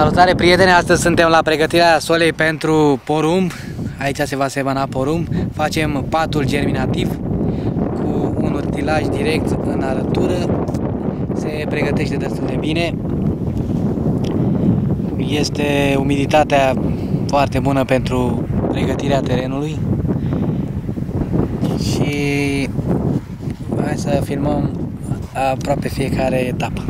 Salutare prieteni, astăzi suntem la pregătirea solei pentru porumb. Aici se va semăna porumb. Facem patul germinativ cu un utilaj direct în arătură. Se pregătește destul de bine. Este umiditatea foarte bună pentru pregătirea terenului. Și hai să filmăm aproape fiecare etapă.